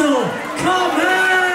Come here.